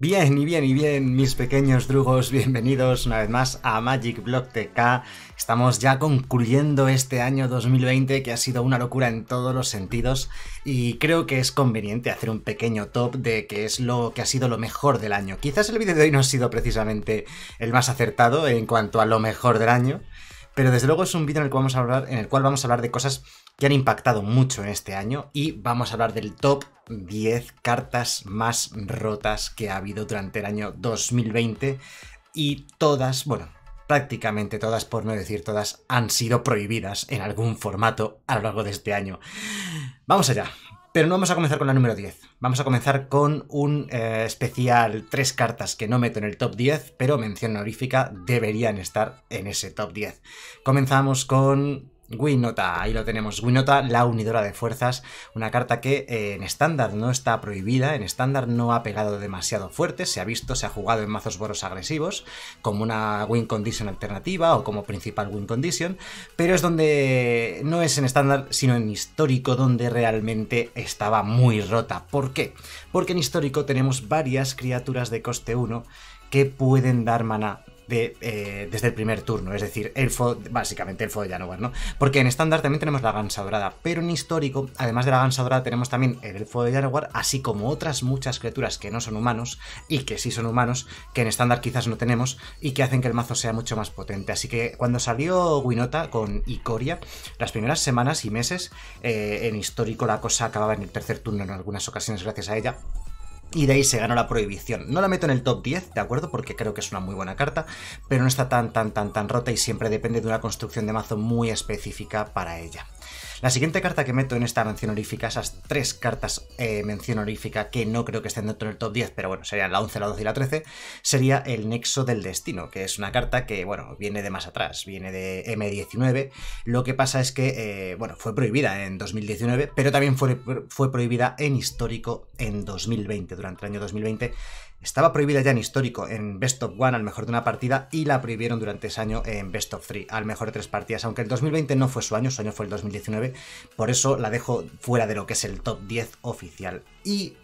Bien, y bien, y bien, mis pequeños drugos, bienvenidos una vez más a Magic Block TK. Estamos ya concluyendo este año 2020 que ha sido una locura en todos los sentidos y creo que es conveniente hacer un pequeño top de qué es lo que ha sido lo mejor del año. Quizás el vídeo de hoy no ha sido precisamente el más acertado en cuanto a lo mejor del año, pero desde luego es un vídeo en el vamos a hablar, en el cual vamos a hablar de cosas que han impactado mucho en este año y vamos a hablar del top 10 cartas más rotas que ha habido durante el año 2020 y todas, bueno, prácticamente todas, por no decir todas, han sido prohibidas en algún formato a lo largo de este año. Vamos allá. Pero no vamos a comenzar con la número 10. Vamos a comenzar con un eh, especial tres cartas que no meto en el top 10, pero mención honorífica deberían estar en ese top 10. Comenzamos con Winota, ahí lo tenemos. Winota, la unidora de fuerzas, una carta que eh, en estándar no está prohibida, en estándar no ha pegado demasiado fuerte, se ha visto, se ha jugado en mazos boros agresivos, como una win condition alternativa o como principal win condition, pero es donde no es en estándar, sino en histórico, donde realmente estaba muy rota. ¿Por qué? Porque en histórico tenemos varias criaturas de coste 1 que pueden dar mana eh, desde el primer turno, es decir, elfo, básicamente elfo de Janowar, ¿no? Porque en estándar también tenemos la gansa dorada, pero en histórico, además de la gansa dorada, tenemos también el elfo de Janowar, así como otras muchas criaturas que no son humanos y que sí son humanos, que en estándar quizás no tenemos y que hacen que el mazo sea mucho más potente. Así que cuando salió Winota con Icoria, las primeras semanas y meses, eh, en histórico la cosa acababa en el tercer turno en algunas ocasiones gracias a ella. Y de ahí se ganó la prohibición. No la meto en el top 10, ¿de acuerdo? Porque creo que es una muy buena carta, pero no está tan, tan, tan, tan rota y siempre depende de una construcción de mazo muy específica para ella. La siguiente carta que meto en esta mención honorífica, esas tres cartas eh, mención honorífica que no creo que estén dentro del top 10, pero bueno, serían la 11, la 12 y la 13, sería el Nexo del Destino, que es una carta que, bueno, viene de más atrás, viene de M19. Lo que pasa es que, eh, bueno, fue prohibida en 2019, pero también fue, fue prohibida en histórico en 2020, durante el año 2020 estaba prohibida ya en histórico en Best of One al mejor de una partida y la prohibieron durante ese año en Best of Three al mejor de tres partidas, aunque el 2020 no fue su año, su año fue el 2019, por eso la dejo fuera de lo que es el top 10 oficial. Y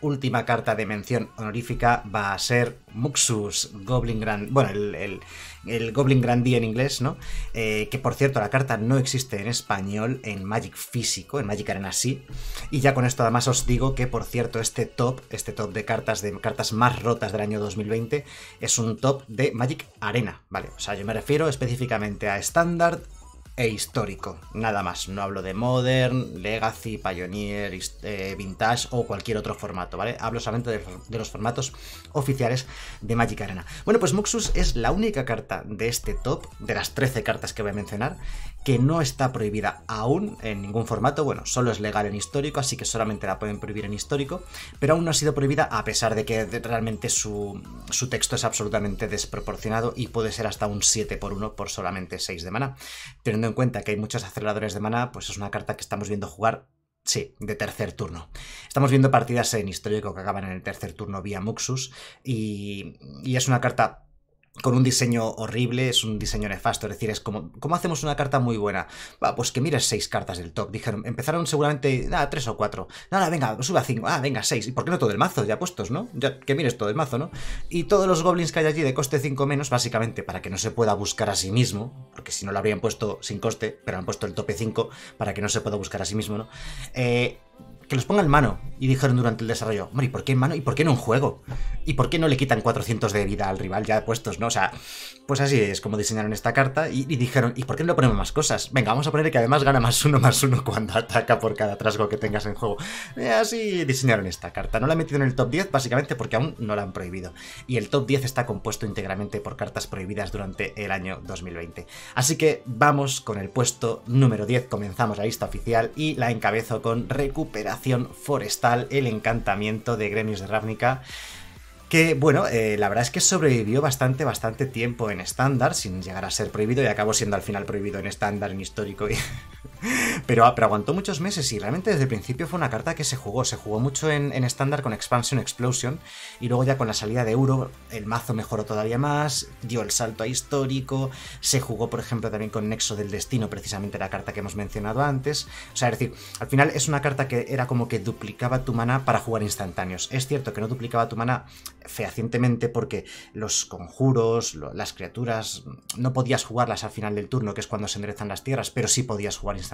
última carta de mención honorífica va a ser Muxus Goblin Grand. Bueno, el, Goblin Grandee en inglés, ¿no? Eh, que por cierto, la carta no existe en español en Magic físico, en Magic Arena sí. Y ya con esto además os digo que, por cierto, este top, este top de cartas, de cartas más rotas del año 2020, es un top de Magic Arena, ¿vale? O sea, yo me refiero específicamente a Standard, e histórico, nada más. No hablo de Modern, Legacy, Pioneer, eh, Vintage o cualquier otro formato, ¿vale? Hablo solamente de, los formatos oficiales de Magic Arena. Bueno, pues Muxus es la única carta de este top, de las 13 cartas que voy a mencionar, que no está prohibida aún en ningún formato. Bueno, solo es legal en histórico, así que solamente la pueden prohibir en histórico, pero aún no ha sido prohibida a pesar de que realmente su, su texto es absolutamente desproporcionado y puede ser hasta un 7 por 1 por solamente 6 de mana. Teniendo en cuenta que hay muchos aceleradores de mana, pues es una carta que estamos viendo jugar Sí, de tercer turno. Estamos viendo partidas en histórico que acaban en el tercer turno vía Muxus y, y es una carta con un diseño horrible, es un diseño nefasto, es decir, es como, ¿cómo hacemos una carta muy buena? Va, pues que mires seis cartas del top. Dijeron, empezaron seguramente, nada, tres o cuatro. Nada, venga, sube a cinco. Ah, venga, seis. ¿Y por qué no todo el mazo ya puestos, no? Ya que mires todo el mazo, ¿no? Y todos los goblins que hay allí de coste 5 menos, básicamente para que no se pueda buscar a sí mismo, porque si no lo habrían puesto sin coste, pero han puesto el tope 5 para que no se pueda buscar a sí mismo, ¿no? Eh, que los ponga en mano. Y dijeron durante el desarrollo, hombre, ¿y por qué en mano? ¿Y por qué no en juego? ¿Y por qué no le quitan 400 de vida al rival ya puestos, no? O sea, pues así es como diseñaron esta carta y, dijeron, ¿y por qué no le ponemos más cosas? Venga, vamos a poner que además gana más uno más uno cuando ataca por cada trasgo que tengas en juego. Y así diseñaron esta carta. No la he metido en el top 10 básicamente porque aún no la han prohibido. Y el top 10 está compuesto íntegramente por cartas prohibidas durante el año 2020. Así que vamos con el puesto número 10. Comenzamos la lista oficial y la encabezo con recuperación Forestal, el encantamiento de Gremios de Ravnica. Que bueno, eh, la verdad es que sobrevivió bastante, bastante tiempo en estándar, sin llegar a ser prohibido, y acabó siendo al final prohibido en estándar, en histórico Pero, pero, aguantó muchos meses y realmente desde el principio fue una carta que se jugó. Se jugó mucho en estándar con Expansion Explosion y luego ya con la salida de Euro el mazo mejoró todavía más, dio el salto a histórico, se jugó por ejemplo también con Nexo del Destino, precisamente la carta que hemos mencionado antes. O sea, es decir, al final es una carta que era como que duplicaba tu mana para jugar instantáneos. Es cierto que no duplicaba tu mana fehacientemente porque los conjuros, las criaturas, no podías jugarlas al final del turno, que es cuando se enderezan las tierras, pero sí podías jugar instantáneos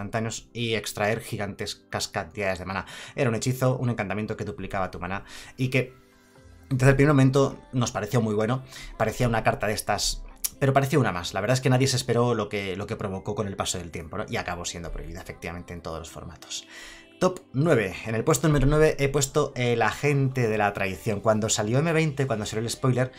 y extraer gigantescas cantidades de mana. Era un hechizo, un encantamiento que duplicaba tu mana y que desde el primer momento nos pareció muy bueno, parecía una carta de estas pero parecía una más. La verdad es que nadie se esperó lo que, lo que provocó con el paso del tiempo, ¿no? Y acabó siendo prohibida, efectivamente, en todos los formatos. Top 9. En el puesto número 9 he puesto El Agente de la Traición. Cuando salió M20, cuando salió el spoiler,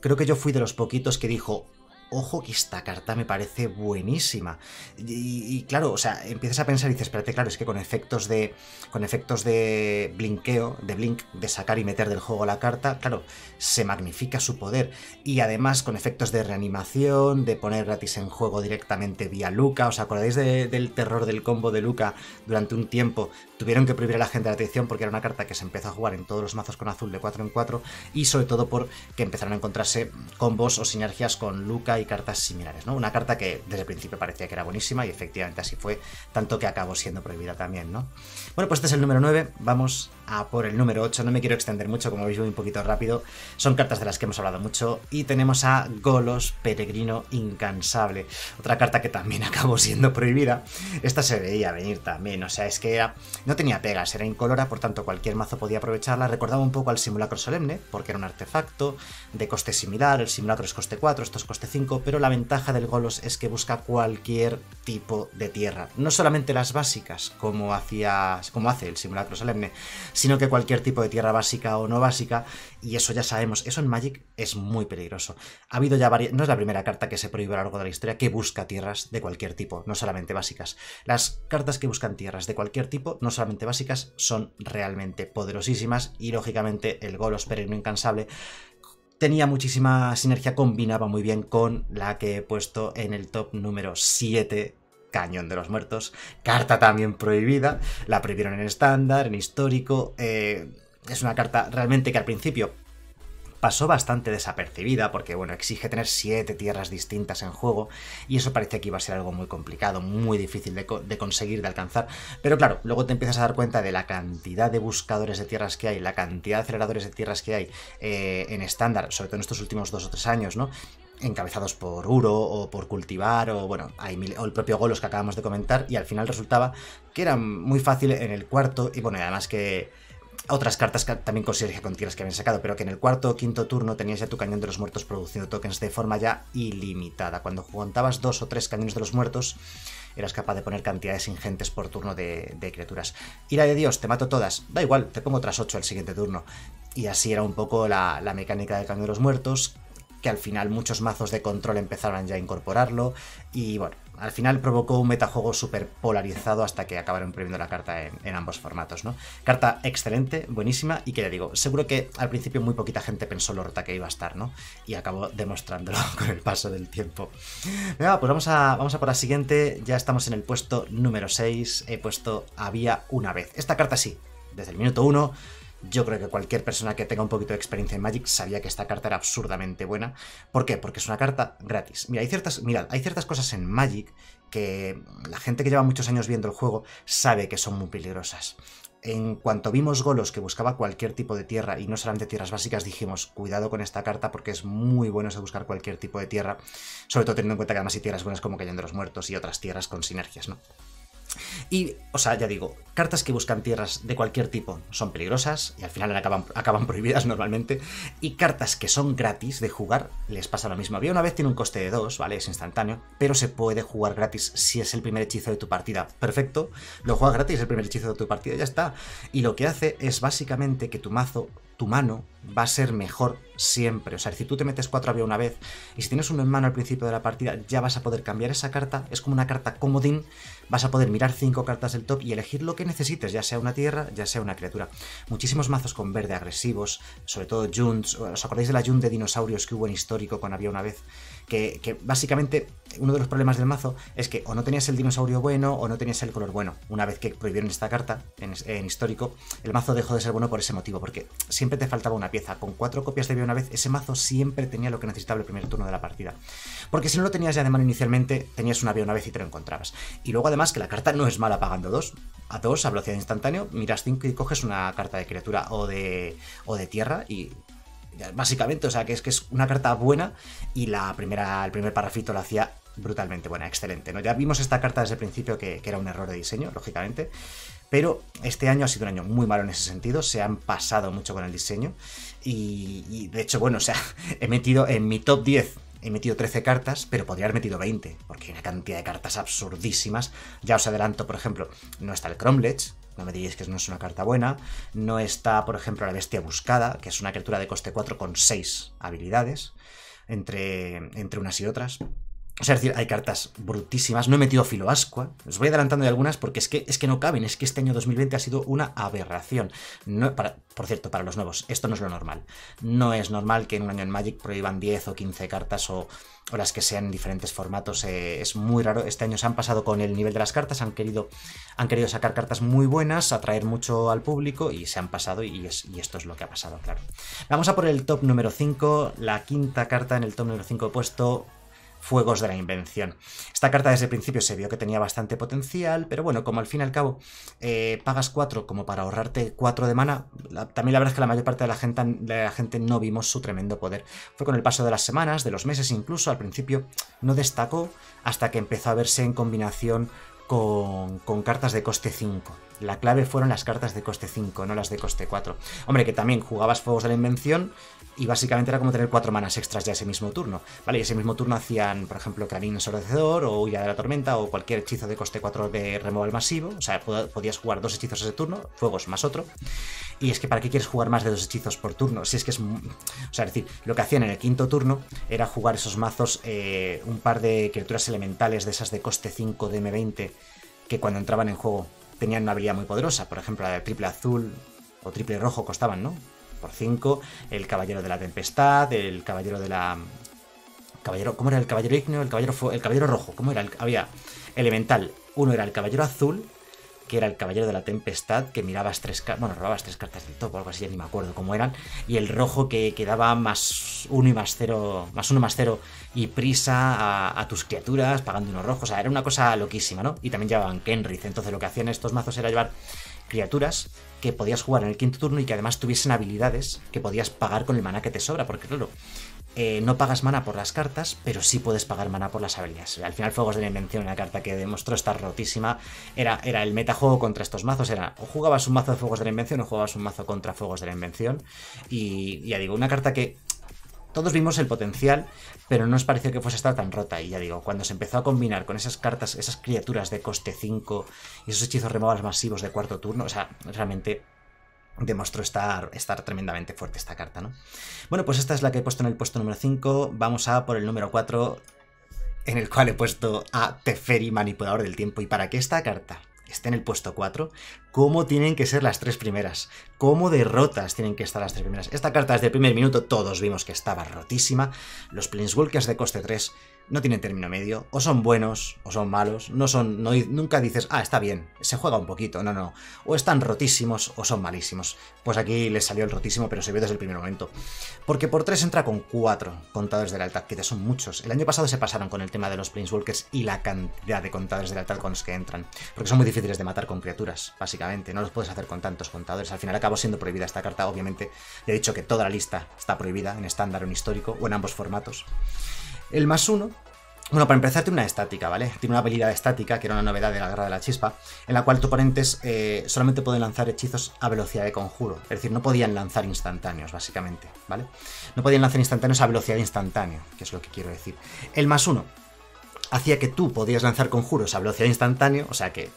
creo que yo fui de los poquitos que dijo, ojo que esta carta me parece buenísima. Y, claro, o sea, empiezas a pensar y dices, espérate, claro, es que con efectos de. con efectos de blinkeo, de blink, de sacar y meter del juego la carta, claro, se magnifica su poder. Y además con efectos de reanimación, de poner gratis en juego directamente vía Luca. ¿Os acordáis del terror del combo de Luca durante un tiempo? Tuvieron que prohibir a la gente de la atención porque era una carta que se empezó a jugar en todos los mazos con azul de 4 en 4 y sobre todo porque empezaron a encontrarse combos o sinergias con Luca y cartas similares, ¿no? Una carta que desde el principio parecía que era buenísima y efectivamente así fue, tanto que acabó siendo prohibida también, ¿no? Bueno, pues este es el número 9, vamos a por el número 8, no me quiero extender mucho, como veis voy un poquito rápido, son cartas de las que hemos hablado mucho y tenemos a Golos Peregrino Incansable, otra carta que también acabó siendo prohibida, esta se veía venir también, o sea, es que era, no tenía pegas, era incolora, por tanto cualquier mazo podía aprovecharla, recordaba un poco al simulacro solemne, porque era un artefacto de coste similar, el simulacro es coste 4, esto es coste 5, pero la ventaja del Golos es que busca cualquier tipo de tierra. No solamente las básicas, como, hacía, como hace el simulacro solemne, sino que cualquier tipo de tierra básica o no básica, y eso ya sabemos, eso en Magic es muy peligroso. Ha habido ya varias, no es la primera carta que se prohíbe a lo largo de la historia que busca tierras de cualquier tipo, no solamente básicas. Las cartas que buscan tierras de cualquier tipo, no solamente básicas, son realmente poderosísimas y lógicamente el Golos Peregrino Incansable tenía muchísima sinergia, combinaba muy bien con la que he puesto en el top número 7 Cañón de los Muertos, carta también prohibida, la prohibieron en estándar, en histórico, eh, es una carta realmente que al principio pasó bastante desapercibida porque, bueno, exige tener siete tierras distintas en juego y eso parece que iba a ser algo muy complicado, muy difícil de, conseguir, de alcanzar. Pero claro, luego te empiezas a dar cuenta de la cantidad de buscadores de tierras que hay, la cantidad de aceleradores de tierras que hay eh, en estándar, sobre todo en estos últimos dos o tres años, ¿no? encabezados por Uro o por Cultivar o bueno, hay o el propio Golos que acabamos de comentar y al final resultaba que era muy fácil en el cuarto y bueno, además que otras cartas que también con con tierras que habían sacado, pero que en el cuarto o quinto turno tenías ya tu cañón de los muertos produciendo tokens de forma ya ilimitada. Cuando juntabas dos o tres cañones de los muertos, eras capaz de poner cantidades ingentes por turno de, criaturas. Ira de Dios, te mato todas. Da igual, te pongo otras ocho al siguiente turno. Y así era un poco la, la mecánica del cañón de los muertos, que al final muchos mazos de control empezaron ya a incorporarlo. Y bueno, al final provocó un metajuego súper polarizado hasta que acabaron prohibiendo la carta en, ambos formatos, ¿no? Carta excelente, buenísima, y que le digo, seguro que al principio muy poquita gente pensó lo rota que iba a estar, ¿no? Y acabó demostrándolo con el paso del tiempo. Venga, pues vamos a, vamos a por la siguiente, ya estamos en el puesto número 6, he puesto Había una vez. Esta carta sí, desde el minuto 1 yo creo que cualquier persona que tenga un poquito de experiencia en Magic sabía que esta carta era absurdamente buena. ¿Por qué? Porque es una carta gratis. Mira, hay ciertas, mirad, hay ciertas cosas en Magic que la gente que lleva muchos años viendo el juego sabe que son muy peligrosas. En cuanto vimos Golos que buscaba cualquier tipo de tierra y no solamente tierras básicas, dijimos, cuidado con esta carta porque es muy bueno eso buscar cualquier tipo de tierra, sobre todo teniendo en cuenta que además hay tierras buenas como Cañón de los Muertos y otras tierras con sinergias, ¿no? Y, o sea, ya digo, cartas que buscan tierras de cualquier tipo son peligrosas y al final acaban, acaban prohibidas normalmente. Y cartas que son gratis de jugar les pasa lo mismo. Había una vez tiene un coste de 2, ¿vale? Es instantáneo, pero se puede jugar gratis si es el primer hechizo de tu partida. Perfecto, lo juegas gratis, el primer hechizo de tu partida, ya está. Y lo que hace es básicamente que tu mazo tu mano va a ser mejor siempre. O sea, si tú te metes 4 había una vez y si tienes uno en mano al principio de la partida, ya vas a poder cambiar esa carta. Es como una carta comodín. Vas a poder mirar 5 cartas del top y elegir lo que necesites, ya sea una tierra, ya sea una criatura. Muchísimos mazos con verde agresivos, sobre todo Junts. ¿Os acordáis de la Junt de dinosaurios que hubo en histórico con había una vez? que, que básicamente uno de los problemas del mazo es que o no tenías el dinosaurio bueno o no tenías el color bueno. Una vez que prohibieron esta carta en, histórico, el mazo dejó de ser bueno por ese motivo, porque siempre te faltaba una pieza. Con cuatro copias de vía una vez, ese mazo siempre tenía lo que necesitaba el primer turno de la partida. Porque si no lo tenías ya de mano inicialmente, tenías una vía una vez y te lo encontrabas. Y luego además que la carta no es mala pagando dos. A dos, a velocidad instantáneo, miras cinco y coges una carta de criatura o de, o de tierra y básicamente, o sea, que es que es una carta buena y la primera, el primer parrafito lo hacía brutalmente buena, excelente. ¿no? Ya vimos esta carta desde el principio que, era un error de diseño, lógicamente. Pero este año ha sido un año muy malo en ese sentido, se han pasado mucho con el diseño y, de hecho, bueno, o sea, he metido en mi top 10, he metido 13 cartas, pero podría haber metido 20, porque hay una cantidad de cartas absurdísimas. Ya os adelanto, por ejemplo, no está el Cromlech, no me digáis que no es una carta buena, no está, por ejemplo, la Bestia Buscada, que es una criatura de coste 4 con 6 habilidades, entre, entre unas y otras. O sea, es decir, hay cartas brutísimas. No he metido Filoascua. Os voy adelantando de algunas porque es que, es que no caben. Es que este año 2020 ha sido una aberración. Por cierto, para los nuevos, esto no es lo normal. No es normal que en un año en Magic prohíban 10 o 15 cartas o, las que sean en diferentes formatos. Eh, es muy raro. Este año se han pasado con el nivel de las cartas. Han querido, han querido sacar cartas muy buenas, atraer mucho al público y se han pasado. Y, y esto es lo que ha pasado, claro. Vamos a por el top número 5. La quinta carta en el top número 5 puesto Fuegos de la Invención. Esta carta desde el principio se vio que tenía bastante potencial, pero bueno, como al fin y al cabo eh, pagas 4 como para ahorrarte 4 de mana, también la verdad es que la mayor parte de la, gente, no vimos su tremendo poder. Fue con el paso de las semanas, de los meses incluso, al principio no destacó hasta que empezó a verse en combinación con, con, cartas de coste 5. La clave fueron las cartas de coste 5, no las de coste 4. Hombre, que también jugabas Fuegos de la Invención y básicamente era como tener cuatro manas extras ya ese mismo turno. ¿Vale? Y ese mismo turno hacían, por ejemplo, Clarín Ensordecedor o Huya de la Tormenta o cualquier hechizo de coste 4 de removal masivo. O sea, podías jugar dos hechizos ese turno, fuegos más otro. Y es que ¿para qué quieres jugar más de dos hechizos por turno? Si es que es... O sea, es decir, lo que hacían en el quinto turno era jugar esos mazos, eh, un par de criaturas elementales de esas de coste 5 de M20 que cuando entraban en juego tenían una habilidad muy poderosa. Por ejemplo, la de triple azul o triple rojo costaban, ¿no? por 5, el Caballero de la Tempestad, el Caballero de la... Caballero, ¿Cómo era el Caballero Igneo? El Caballero, el caballero Rojo, ¿cómo era? había Elemental, uno era el Caballero Azul, que era el Caballero de la Tempestad, que mirabas tres cartas, bueno, robabas tres cartas del topo, algo así, ya ni me acuerdo cómo eran, y el rojo que, quedaba más uno y más cero, más uno más cero y prisa a, tus criaturas, pagando unos rojos, o sea, era una cosa loquísima, ¿no? Y también llevaban Kenrith, entonces lo que hacían estos mazos era llevar criaturas que podías jugar en el quinto turno y que además tuviesen habilidades que podías pagar con el mana que te sobra, porque claro, eh, no pagas mana por las cartas, pero sí puedes pagar mana por las habilidades. Al final, Fuegos de la Invención, una carta que demostró estar rotísima, era, era el metajuego contra estos mazos. Era o jugabas un mazo de Fuegos de la Invención o jugabas un mazo contra Fuegos de la Invención. Y ya digo, una carta que todos vimos el potencial, pero no nos pareció que fuese estar tan rota. Y ya digo, cuando se empezó a combinar con esas cartas, esas criaturas de coste 5 y esos hechizos removables masivos de cuarto turno, o sea, realmente demostró estar, estar tremendamente fuerte esta carta, ¿no? Bueno, pues esta es la que he puesto en el puesto número 5. Vamos a por el número 4, en el cual he puesto a Teferi, manipulador del tiempo. ¿Y para qué esta carta? esté en el puesto 4, cómo tienen que ser las tres primeras, cómo derrotas tienen que estar las tres primeras. Esta carta desde el primer minuto todos vimos que estaba rotísima, los Planeswalkers de coste 3 no tienen término medio, o son buenos o son malos, no son, nunca dices, ah, está bien, se juega un poquito, no, no, o están rotísimos o son malísimos. Pues aquí les salió el rotísimo, pero se vio desde el primer momento. Porque por 3 entra con 4 contadores de lealtad, que ya son muchos. El año pasado se pasaron con el tema de los Planeswalkers y la cantidad de contadores de lealtad con los que entran, porque son muy difíciles de matar con criaturas, básicamente, no los puedes hacer con tantos contadores. Al final acabó siendo prohibida esta carta, obviamente, ya he dicho que toda la lista está prohibida en estándar o en histórico, o en ambos formatos. El más uno bueno, para empezar tiene una estática, ¿vale? Tiene una habilidad estática, que era una novedad de la Guerra de la Chispa, en la cual tus oponentes eh, solamente pueden lanzar hechizos a velocidad de conjuro. Es decir, no podían lanzar instantáneos, básicamente, ¿vale? No podían lanzar instantáneos a velocidad instantánea, que es lo que quiero decir. El más uno hacía que tú podías lanzar conjuros a velocidad instantánea, o sea que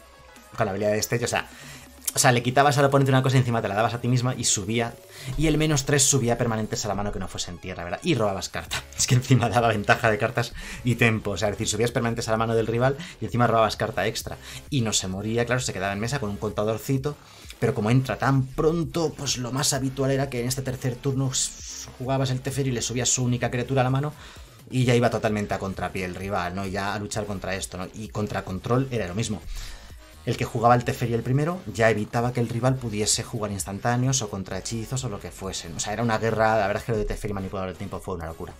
con la habilidad de este, o sea, o sea, le quitabas al oponente una cosa encima te la dabas a ti misma y subía. Y el menos 3 subía permanentes a la mano que no fuese en tierra, ¿verdad? Y robabas carta. Es que encima daba ventaja de cartas y tempo. O sea, es decir, subías permanentes a la mano del rival y encima robabas carta extra. Y no se moría, claro, se quedaba en mesa con un contadorcito. Pero como entra tan pronto, pues lo más habitual era que en este tercer turno jugabas el Tefer y le subías su única criatura a la mano y ya iba totalmente a contrapié el rival, ¿no? Ya a luchar contra esto, ¿no? Y contra control era lo mismo. El que jugaba el Teferi el primero ya evitaba que el rival pudiese jugar instantáneos o contra hechizos o lo que fuesen. O sea, era una guerra, la verdad es que lo de Teferi manipulador del tiempo fue una locura.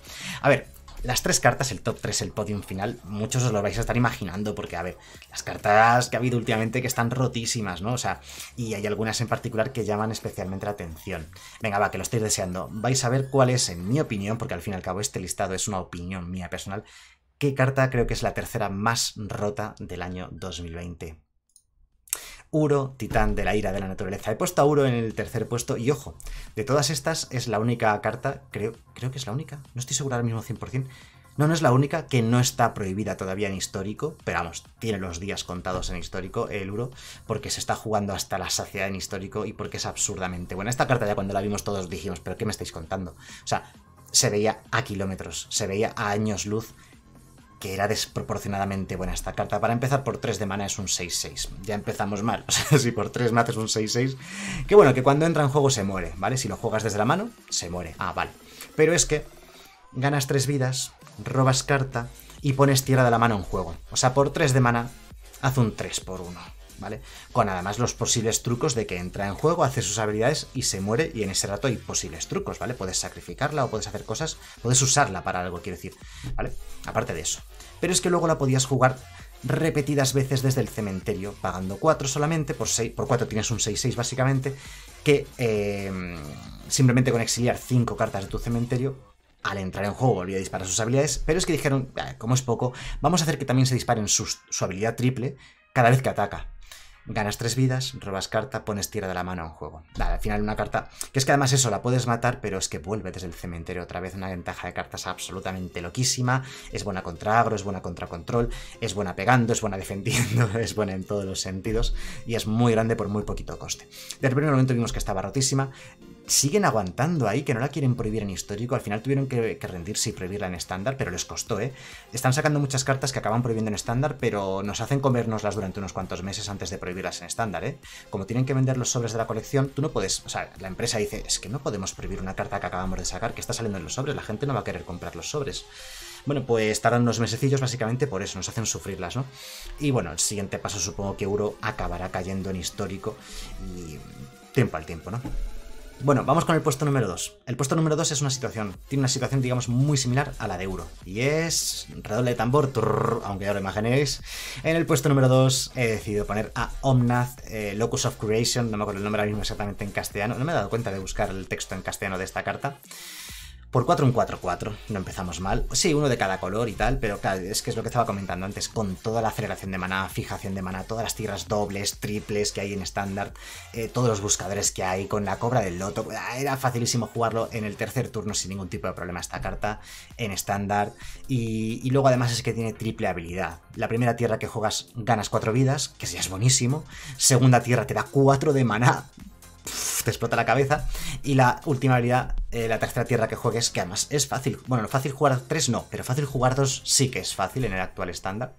A ver, las tres cartas, el top 3, el podium final, muchos os lo vais a estar imaginando, porque, a ver, las cartas que ha habido últimamente que están rotísimas, ¿no? O sea, y hay algunas en particular que llaman especialmente la atención. Venga, va, que lo estáis deseando. Vais a ver cuál es, en mi opinión, porque al fin y al cabo este listado es una opinión mía personal, qué carta creo que es la tercera más rota del año 2020. Uro, titán de la ira de la naturaleza. He puesto a Uro en el tercer puesto y ojo, de todas estas es la única carta, creo, creo que es la única, no estoy seguro ahora mismo 100%, no, no es la única que no está prohibida todavía en histórico, pero vamos, tiene los días contados en histórico el Uro, porque se está jugando hasta la saciedad en histórico y porque es absurdamente buena. Esta carta ya cuando la vimos todos dijimos, pero ¿qué me estáis contando? O sea, se veía a kilómetros, se veía a años luz que era desproporcionadamente buena esta carta. Para empezar, por 3 de mana es un 6-6. Ya empezamos mal. O sea, si por 3 mates un 6-6. Que bueno, que cuando entra en juego se muere, ¿vale? Si lo juegas desde la mano, se muere. Ah, vale. Pero es que ganas 3 vidas, robas carta y pones tierra de la mano en juego. O sea, por 3 de mana, haz un 3 por 1. ¿Vale? Con además los posibles trucos de que entra en juego, hace sus habilidades y se muere, y en ese rato hay posibles trucos, ¿vale? Puedes sacrificarla o puedes hacer cosas, puedes usarla para algo, quiero decir, ¿vale? Aparte de eso. Pero es que luego la podías jugar repetidas veces desde el cementerio, pagando 4 solamente, por, 6, por 4 tienes un 6-6 básicamente, que eh, simplemente con exiliar 5 cartas de tu cementerio, al entrar en juego volvía a disparar sus habilidades, pero es que dijeron, como es poco, vamos a hacer que también se disparen su habilidad triple cada vez que ataca. Ganas tres vidas, robas carta, pones tierra de la mano en juego. al final una carta, que es que además eso, la puedes matar, pero es que vuelve desde el cementerio otra vez, una ventaja de cartas absolutamente loquísima, es buena contra agro, es buena contra control, es buena pegando, es buena defendiendo, es buena en todos los sentidos, y es muy grande por muy poquito coste. Desde el primer momento vimos que estaba rotísima, siguen aguantando ahí, que no la quieren prohibir en histórico. Al final tuvieron que, rendirse y prohibirla en estándar, pero les costó, ¿eh? Están sacando muchas cartas que acaban prohibiendo en estándar, pero nos hacen comérnoslas durante unos cuantos meses antes de prohibirlas en estándar, ¿eh? Como tienen que vender los sobres de la colección, tú no puedes. O sea, la empresa dice, es que no podemos prohibir una carta que acabamos de sacar, que está saliendo en los sobres, la gente no va a querer comprar los sobres. Bueno, pues tardan unos mesecillos básicamente por eso, nos hacen sufrirlas, ¿no? Y bueno, el siguiente paso supongo que Euro acabará cayendo en histórico y tiempo al tiempo, ¿no? Bueno, vamos con el puesto número 2. El puesto número 2 es una situación, tiene una situación, digamos, muy similar a la de Euro. Y es, redoble de tambor, aunque ya lo imaginéis. En el puesto número 2 he decidido poner a Omnath, eh, Locus of Creation, no me acuerdo el nombre ahora mismo exactamente en castellano, no me he dado cuenta de buscar el texto en castellano de esta carta. Por 4 un 4-4, no empezamos mal. Sí, uno de cada color y tal, pero claro, es que es lo que estaba comentando antes, con toda la aceleración de maná, fijación de maná, todas las tierras dobles, triples que hay en estándar, eh, todos los buscadores que hay, con la cobra del loto, ah, era facilísimo jugarlo en el tercer turno sin ningún tipo de problema esta carta, en estándar, y, luego además es que tiene triple habilidad. La primera tierra que juegas ganas 4 vidas, que ya es buenísimo, segunda tierra te da 4 de maná, te explota la cabeza. Y la última habilidad, eh, la tercera tierra que juegues, que además es fácil. Bueno, fácil jugar 3 no, pero fácil jugar 2 sí que es fácil en el actual estándar.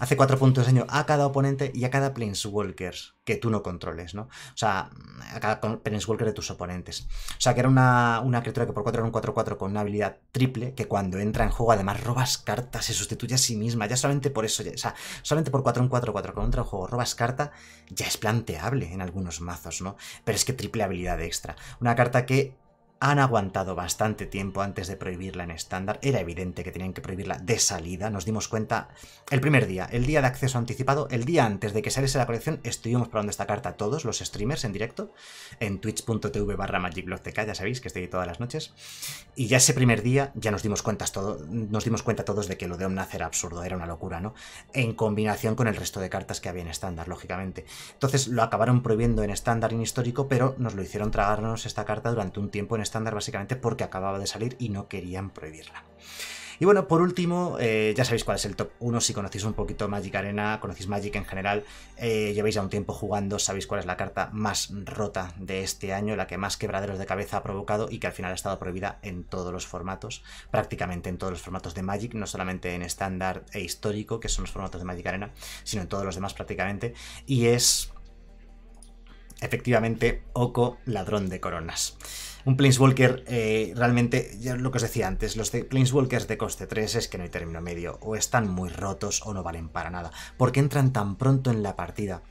Hace 4 puntos de daño a cada oponente y a cada Planeswalker que tú no controles, ¿no? O sea, a cada Planeswalker de tus oponentes. O sea, que era una, una criatura que por 4 era un 4-4 con una habilidad triple, que cuando entra en juego además robas cartas, se sustituye a sí misma. Ya solamente por eso, o sea, solamente por 4 un 4-4 con entra en juego robas carta, ya es planteable en algunos mazos, ¿no? Pero es que triple habilidad extra. Una carta que han aguantado bastante tiempo antes de prohibirla en estándar. Era evidente que tenían que prohibirla de salida. Nos dimos cuenta el primer día, el día de acceso anticipado, el día antes de que saliese la colección, estuvimos probando esta carta todos los streamers en directo en twitch.tv barra ya sabéis que estoy todas las noches. Y ya ese primer día ya nos dimos cuenta, todo, nos dimos cuenta todos de que lo de Omnath era absurdo, era una locura, ¿no? En combinación con el resto de cartas que había en estándar, lógicamente. Entonces lo acabaron prohibiendo en estándar en histórico, pero nos lo hicieron tragarnos esta carta durante un tiempo en estándar estándar básicamente porque acababa de salir y no querían prohibirla. Y bueno, por último, eh, ya sabéis cuál es el top 1, si conocéis un poquito Magic Arena, conocéis Magic en general, eh, lleváis ya un tiempo jugando, sabéis cuál es la carta más rota de este año, la que más quebraderos de cabeza ha provocado y que al final ha estado prohibida en todos los formatos, prácticamente en todos los formatos de Magic, no solamente en estándar e histórico, que son los formatos de Magic Arena, sino en todos los demás prácticamente, y es efectivamente Oko, ladrón de coronas. Un Planeswalker, eh, realmente, ya lo que os decía antes, los de Planeswalkers de coste 3 es que no hay término medio, o están muy rotos o no valen para nada, porque entran tan pronto en la partida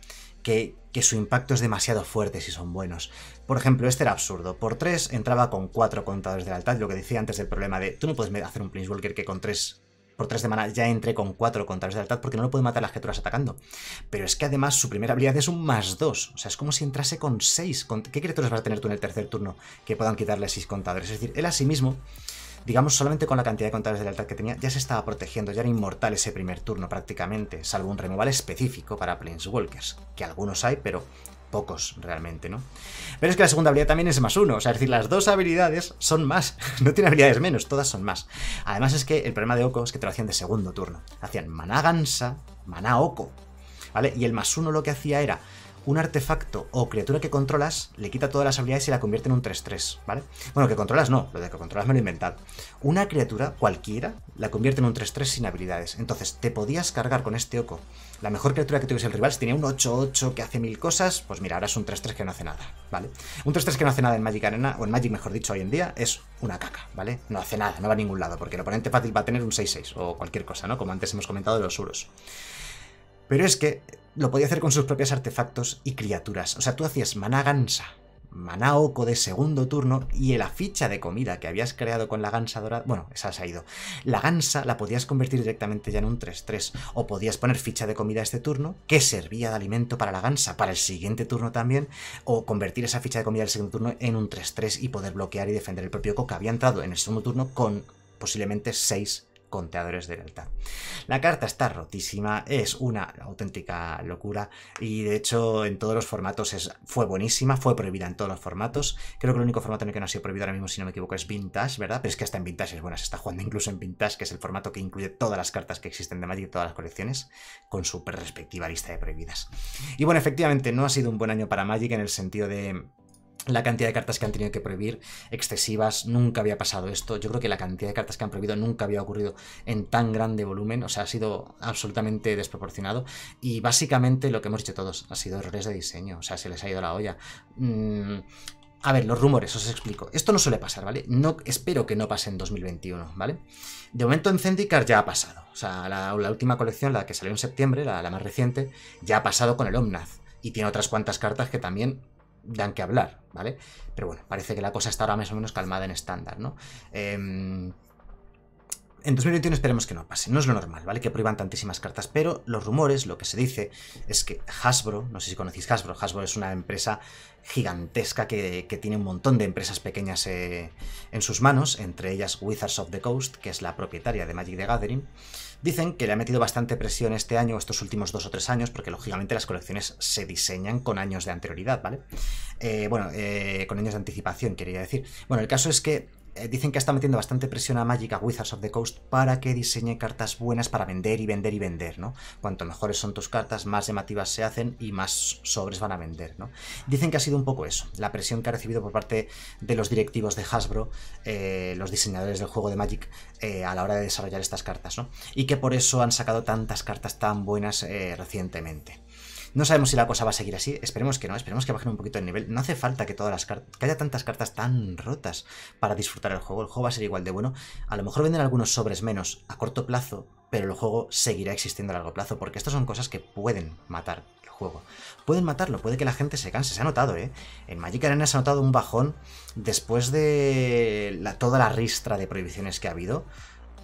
que, que su impacto es demasiado fuerte si son buenos. Por ejemplo, este era absurdo. Por 3 entraba con 4 contadores de lealtad, lo que decía antes del problema de tú no puedes hacer un Planeswalker que con 3 por 3 de mana ya entre con 4 contadores de lealtad porque no lo puede matar las criaturas atacando. Pero es que además su primera habilidad es un más 2. O sea, es como si entrase con 6. ¿Qué criaturas vas a tener tú en el tercer turno que puedan quitarle 6 contadores? Es decir, él a sí mismo digamos, solamente con la cantidad de contadores de lealtad que tenía, ya se estaba protegiendo, ya era inmortal ese primer turno prácticamente, salvo un removal específico para Planeswalkers, que algunos hay, pero pocos realmente, ¿no? Pero es que la segunda habilidad también es más uno, o sea, es decir, las dos habilidades son más, no tiene habilidades menos, todas son más. Además es que el problema de Oko es que te lo hacían de segundo turno, hacían maná gansa, maná Oko, ¿vale? Y el más uno lo que hacía era un artefacto o criatura que controlas le quita todas las habilidades y la convierte en un 3-3, ¿vale? Bueno, que controlas no, lo de que controlas me lo he inventado. Una criatura, cualquiera, la convierte en un 3-3 sin habilidades. Entonces, te podías cargar con este Oco la mejor criatura que tuviese el rival, si tenía un 8-8 que hace mil cosas, pues mira, ahora es un 3-3 que no hace nada, ¿vale? Un 3-3 que no hace nada en Magic Arena, o en Magic mejor dicho hoy en día, es una caca, ¿vale? No hace nada, no va a ningún lado, porque el oponente fácil va a tener un 6-6 o cualquier cosa, ¿no? Como antes hemos comentado de los suros. Pero es que lo podía hacer con sus propios artefactos y criaturas. O sea, tú hacías maná gansa, maná oco de segundo turno y la ficha de comida que habías creado con la gansa dorada, bueno, esa se ha ido. La gansa la podías convertir directamente ya en un 3-3 o podías poner ficha de comida este turno que servía de alimento para la gansa para el siguiente turno también o convertir esa ficha de comida del segundo turno en un 3-3 y poder bloquear y defender el propio oco que había entrado en el segundo turno con posiblemente 6 conteadores de lealtad. La carta está rotísima, es una auténtica locura y de hecho en todos los formatos es, fue buenísima, fue prohibida en todos los formatos. Creo que el único formato en el que no ha sido prohibido ahora mismo, si no me equivoco, es Vintage, ¿verdad? Pero es que hasta en Vintage es buena, se está jugando incluso en Vintage, que es el formato que incluye todas las cartas que existen de Magic, todas las colecciones, con su respectiva lista de prohibidas. Y bueno, efectivamente no ha sido un buen año para Magic en el sentido de la cantidad de cartas que han tenido que prohibir, excesivas, nunca había pasado esto. Yo creo que la cantidad de cartas que han prohibido nunca había ocurrido en tan grande volumen, o sea, ha sido absolutamente desproporcionado. Y básicamente lo que hemos dicho todos, ha sido errores de diseño, o sea, se les ha ido la olla. Mm, a ver, los rumores, os explico. Esto no suele pasar, ¿vale? No, espero que no pase en 2021, ¿vale? De momento en Zendikar ya ha pasado. O sea, la, última colección, la que salió en septiembre, la, la más reciente, ya ha pasado con el Omnath. Y tiene otras cuantas cartas que también dan que hablar, ¿vale? Pero bueno, parece que la cosa está ahora más o menos calmada en estándar, ¿no? Em, en 2021 esperemos que no pase, no es lo normal, ¿vale? Que prohíban tantísimas cartas, pero los rumores, lo que se dice es que Hasbro, no sé si conocéis Hasbro, Hasbro es una empresa gigantesca que, tiene un montón de empresas pequeñas eh, en sus manos, entre ellas Wizards of the Coast, que es la propietaria de Magic the Gathering, Dicen que le ha metido bastante presión este año, estos últimos dos o tres años, porque lógicamente las colecciones se diseñan con años de anterioridad, ¿vale? Eh, bueno, eh, con años de anticipación, quería decir. Bueno, el caso es que dicen que está metiendo bastante presión a Magic, a Wizards of the Coast, para que diseñe cartas buenas para vender y vender y vender, ¿no? Cuanto mejores son tus cartas, más llamativas se hacen y más sobres van a vender, ¿no? Dicen que ha sido un poco eso, la presión que ha recibido por parte de los directivos de Hasbro, eh, los diseñadores del juego de Magic, eh, a la hora de desarrollar estas cartas, ¿no? Y que por eso han sacado tantas cartas tan buenas recientemente. No sabemos si la cosa va a seguir así, esperemos que no, esperemos que bajen un poquito el nivel. No hace falta que todas las cartas, que haya tantas cartas tan rotas para disfrutar el juego. El juego va a ser igual de bueno. A lo mejor venden algunos sobres menos a corto plazo, pero el juego seguirá existiendo a largo plazo, porque estas son cosas que pueden matar el juego. Pueden matarlo, puede que la gente se canse. Se ha notado, ¿eh? En Magic Arena se ha notado un bajón después de toda la ristra de prohibiciones que ha habido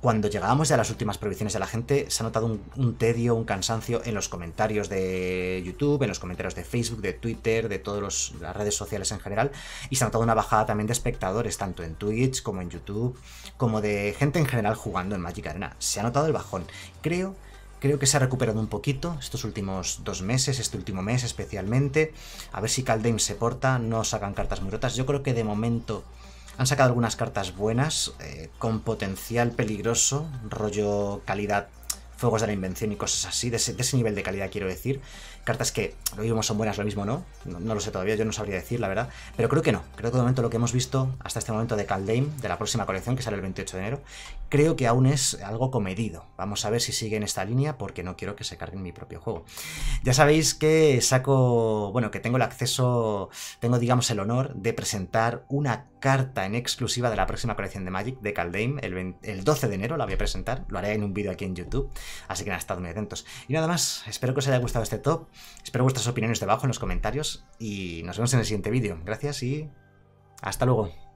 cuando llegábamos ya a las últimas prohibiciones de la gente, se ha notado un, tedio, un cansancio en los comentarios de YouTube, en los comentarios de Facebook, de Twitter, de todas las redes sociales en general, y se ha notado una bajada también de espectadores, tanto en Twitch como en YouTube, como de gente en general jugando en Magic Arena. Se ha notado el bajón. Creo Creo que se ha recuperado un poquito estos últimos dos meses, este último mes especialmente. A ver si Kaldheim se porta, no sacan cartas muy rotas. Yo creo que de momento han sacado algunas cartas buenas, eh, con potencial peligroso, rollo calidad, fuegos de la invención y cosas así, de ese, nivel de calidad quiero decir. Cartas que lo mismo son buenas, lo mismo no. no. lo sé todavía, yo no sabría decir, la verdad. Pero creo que no. Creo que de momento lo que hemos visto hasta este momento de Caldame, de la próxima colección que sale el 28 de enero, creo que aún es algo comedido. Vamos a ver si sigue en esta línea porque no quiero que se carguen mi propio juego. Ya sabéis que saco, bueno, que tengo el acceso, tengo digamos el honor de presentar una carta en exclusiva de la próxima colección de Magic de Caldame el, el 12 de enero, la voy a presentar, lo haré en un vídeo aquí en YouTube, así que nada, estad muy atentos. Y nada más, espero que os haya gustado este top, Espero vuestras opiniones debajo en los comentarios y nos vemos en el siguiente vídeo. Gracias y hasta luego.